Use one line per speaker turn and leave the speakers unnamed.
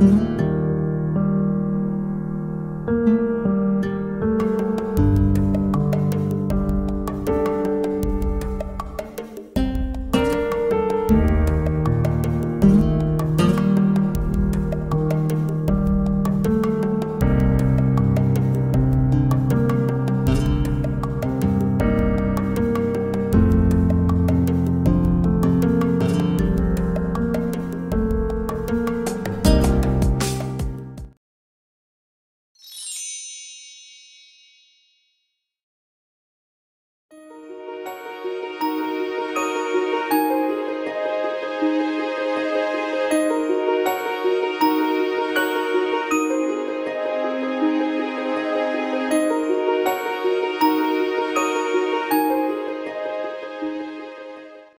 Mm-hmm.